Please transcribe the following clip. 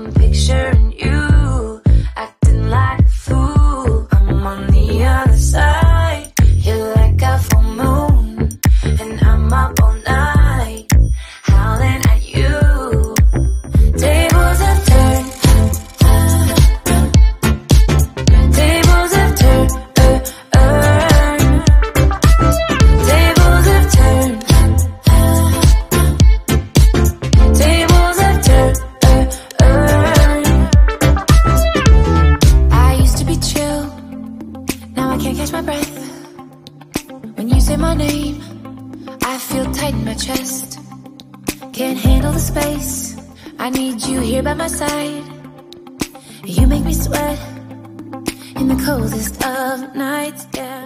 I'm picturing can't catch my breath. When you say my name, I feel tight in my chest. Can't handle the space. I need you here by my side. You make me sweat in the coldest of nights, yeah.